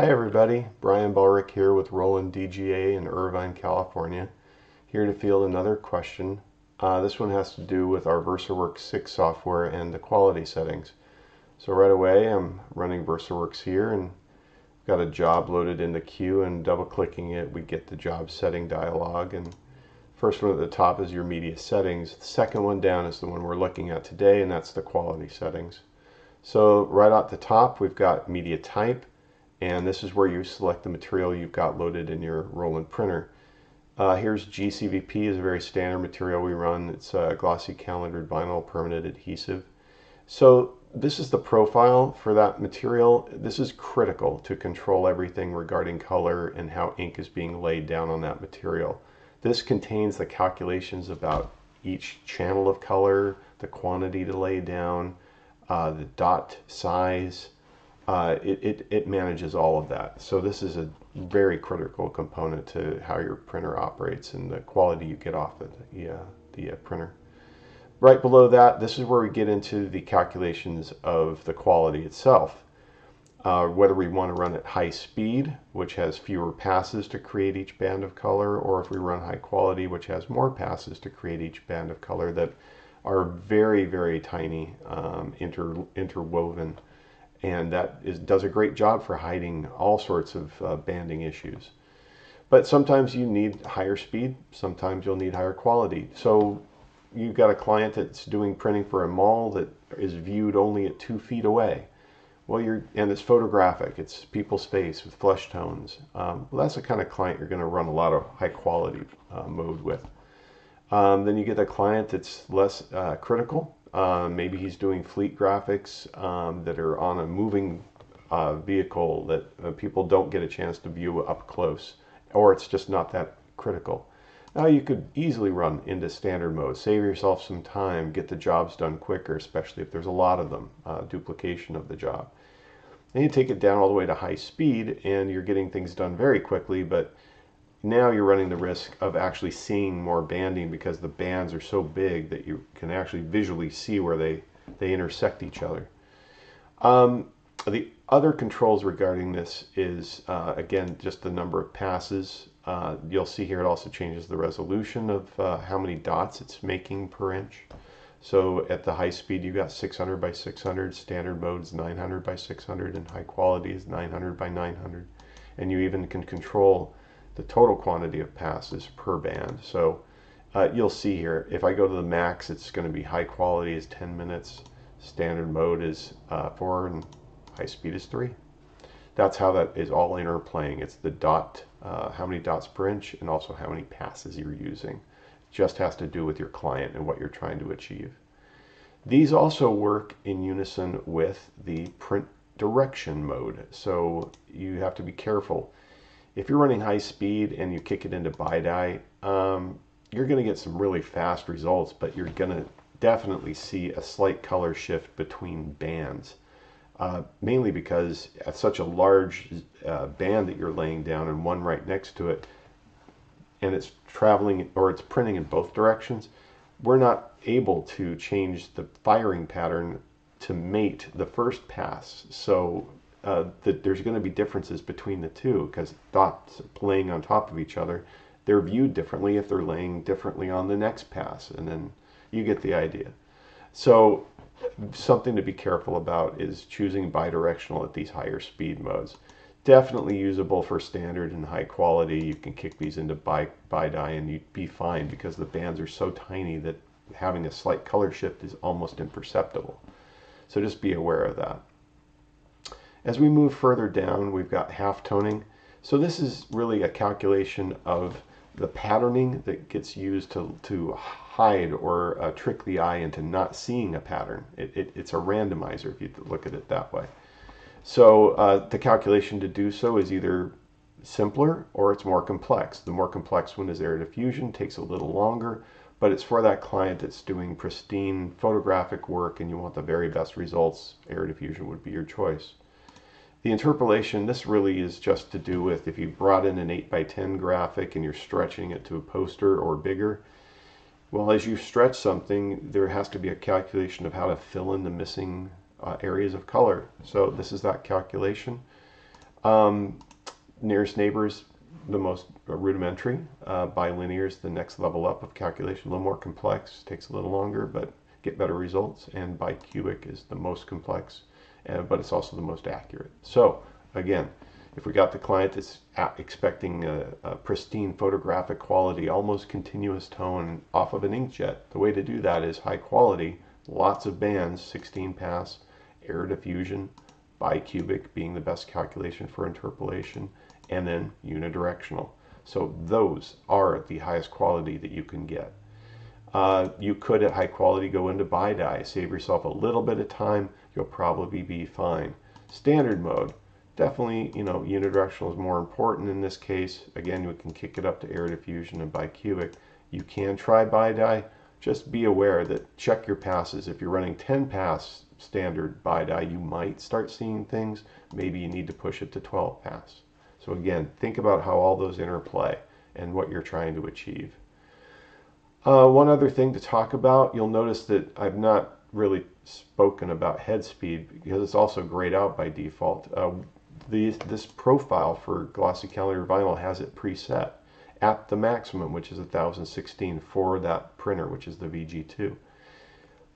Hi everybody, Bryan Ballreich here with Roland DGA in Irvine, California. Here to field another question. Uh, this one has to do with our VersaWorks 6 software and the quality settings. So right away I'm running VersaWorks here and got a job loaded in the queue and double clicking it we get the job setting dialog and first one at the top is your media settings. The second one down is the one we're looking at today and that's the quality settings. So right at the top we've got media type and this is where you select the material you've got loaded in your Roland printer. Uh, here's GCVP is a very standard material we run. It's a glossy calendared vinyl permanent adhesive. So this is the profile for that material. This is critical to control everything regarding color and how ink is being laid down on that material. This contains the calculations about each channel of color, the quantity to lay down, uh, the dot size, uh, it, it, it, manages all of that. So this is a very critical component to how your printer operates and the quality you get off of the, uh, the uh, printer. Right below that, this is where we get into the calculations of the quality itself. Uh, whether we want to run at high speed, which has fewer passes to create each band of color, or if we run high quality, which has more passes to create each band of color that are very, very tiny, um, inter, interwoven and that is, does a great job for hiding all sorts of uh, banding issues. But sometimes you need higher speed, sometimes you'll need higher quality. So you've got a client that's doing printing for a mall that is viewed only at two feet away. Well, you're and it's photographic. It's people's face with flesh tones. Um, well, that's the kind of client you're going to run a lot of high quality uh, mode with. Um, then you get a client that's less uh, critical um, maybe he's doing fleet graphics um, that are on a moving uh, vehicle that uh, people don't get a chance to view up close, or it's just not that critical. Now you could easily run into standard mode, save yourself some time, get the jobs done quicker, especially if there's a lot of them, uh, duplication of the job. Then you take it down all the way to high speed and you're getting things done very quickly, but now you're running the risk of actually seeing more banding because the bands are so big that you can actually visually see where they, they intersect each other. Um, the other controls regarding this is, uh, again, just the number of passes. Uh, you'll see here it also changes the resolution of uh, how many dots it's making per inch. So at the high speed, you've got 600 by 600, standard mode is 900 by 600, and high quality is 900 by 900. And you even can control the total quantity of passes per band. So uh, you'll see here, if I go to the max, it's going to be high quality is 10 minutes, standard mode is uh, 4, and high speed is 3. That's how that is all interplaying. It's the dot, uh, how many dots per inch, and also how many passes you're using. It just has to do with your client and what you're trying to achieve. These also work in unison with the print direction mode. So you have to be careful if you're running high speed and you kick it into BiDi, um, you're going to get some really fast results, but you're going to definitely see a slight color shift between bands. Uh, mainly because at such a large uh, band that you're laying down and one right next to it, and it's traveling or it's printing in both directions, we're not able to change the firing pattern to mate the first pass. So uh, that there's going to be differences between the two because dots laying on top of each other, they're viewed differently if they're laying differently on the next pass, and then you get the idea. So something to be careful about is choosing bidirectional at these higher speed modes. Definitely usable for standard and high quality. You can kick these into bi BiDi and you'd be fine because the bands are so tiny that having a slight color shift is almost imperceptible. So just be aware of that. As we move further down, we've got half toning. So this is really a calculation of the patterning that gets used to, to hide or uh, trick the eye into not seeing a pattern. It, it, it's a randomizer if you look at it that way. So uh, the calculation to do so is either simpler or it's more complex. The more complex one is error diffusion, takes a little longer, but it's for that client that's doing pristine photographic work and you want the very best results, error diffusion would be your choice. The interpolation, this really is just to do with if you brought in an 8 by 10 graphic and you're stretching it to a poster or bigger, well, as you stretch something, there has to be a calculation of how to fill in the missing uh, areas of color. So this is that calculation. Um, nearest neighbors, the most rudimentary. Uh, is the next level up of calculation, a little more complex, takes a little longer, but get better results. And bicubic is the most complex, uh, but it's also the most accurate. So again, if we got the client that's expecting a, a, pristine photographic quality, almost continuous tone off of an inkjet, the way to do that is high quality, lots of bands, 16 pass, error diffusion, bicubic being the best calculation for interpolation, and then unidirectional. So those are the highest quality that you can get. Uh, you could at high quality go into BiDi, save yourself a little bit of time, you'll probably be fine. Standard mode, definitely, you know, unidirectional is more important in this case. Again, we can kick it up to error diffusion and bicubic. You can try BiDi, just be aware that check your passes. If you're running 10 pass standard BiDi, you might start seeing things. Maybe you need to push it to 12 pass. So again, think about how all those interplay and what you're trying to achieve. Uh, one other thing to talk about, you'll notice that I've not really spoken about head speed because it's also grayed out by default. Uh, the, this profile for glossy calendar vinyl has it preset at the maximum, which is 1016 for that printer, which is the VG2.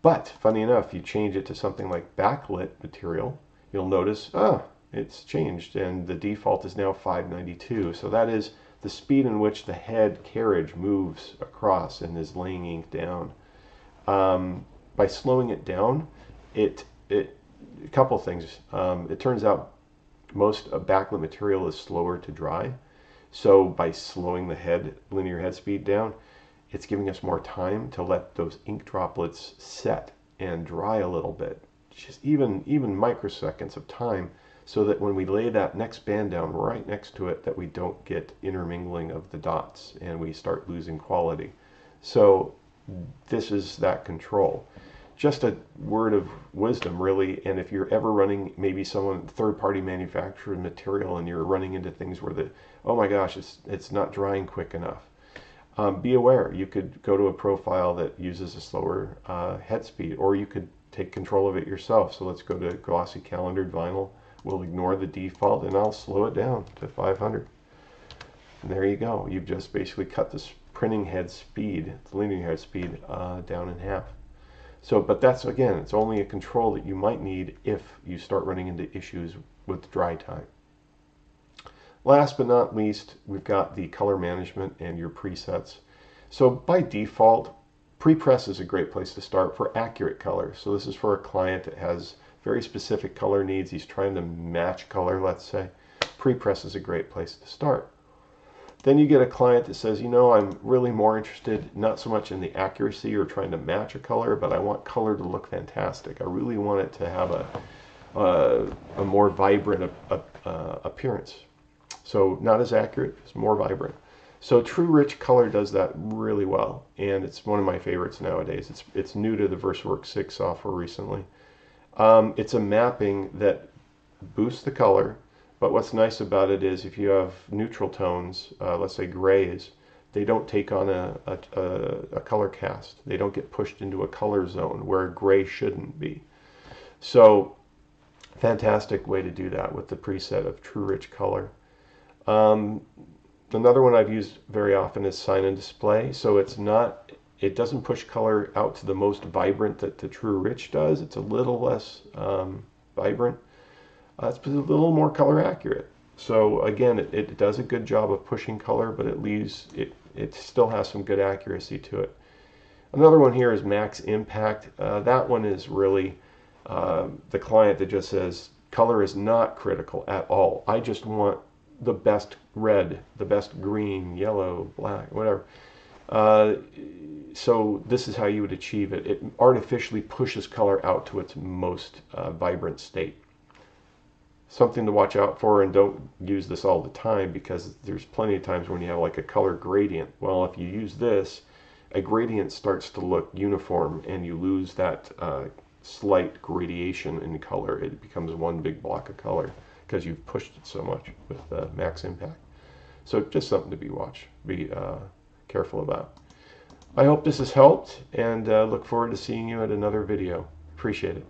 But funny enough, you change it to something like backlit material, you'll notice, ah, it's changed and the default is now 592. So that is the speed in which the head carriage moves across and is laying ink down. Um, by slowing it down, it, it a couple things. Um, it turns out most backlit material is slower to dry. So by slowing the head, linear head speed down, it's giving us more time to let those ink droplets set and dry a little bit. Just even, even microseconds of time so that when we lay that next band down right next to it that we don't get intermingling of the dots and we start losing quality. So this is that control. Just a word of wisdom really and if you're ever running maybe someone third party manufactured material and you're running into things where the oh my gosh, it's, it's not drying quick enough. Um, be aware, you could go to a profile that uses a slower uh, head speed, or you could take control of it yourself. So let's go to glossy calendared vinyl. We'll ignore the default and I'll slow it down to 500. And there you go. You've just basically cut this printing head speed, the linear head speed, uh, down in half. So, but that's again, it's only a control that you might need if you start running into issues with dry time. Last but not least, we've got the color management and your presets. So by default, prepress is a great place to start for accurate color. So this is for a client that has very specific color needs. He's trying to match color, let's say. Prepress is a great place to start. Then you get a client that says, you know, I'm really more interested not so much in the accuracy or trying to match a color, but I want color to look fantastic. I really want it to have a, a, a more vibrant a, uh, appearance. So not as accurate, it's more vibrant. So True Rich Color does that really well, and it's one of my favorites nowadays. It's it's new to the VersaWorks 6 software recently. Um, it's a mapping that boosts the color, but what's nice about it is if you have neutral tones, uh, let's say grays, they don't take on a, a, a, color cast. They don't get pushed into a color zone where gray shouldn't be. So fantastic way to do that with the preset of True Rich Color. Um, another one I've used very often is Sign and Display. So it's not, it doesn't push color out to the most vibrant that the True Rich does. It's a little less um, vibrant. Uh, it's a little more color accurate. So again, it, it, does a good job of pushing color, but it leaves, it, it still has some good accuracy to it. Another one here is Max Impact. Uh, that one is really uh, the client that just says color is not critical at all. I just want the best red, the best green, yellow, black, whatever. Uh, so this is how you would achieve it. It artificially pushes color out to its most uh, vibrant state. Something to watch out for and don't use this all the time because there's plenty of times when you have like a color gradient. Well, if you use this, a gradient starts to look uniform and you lose that uh, slight gradation in color. It becomes one big block of color because you've pushed it so much with uh, max impact. So just something to be watch, be uh, careful about. I hope this has helped and uh, look forward to seeing you at another video. Appreciate it.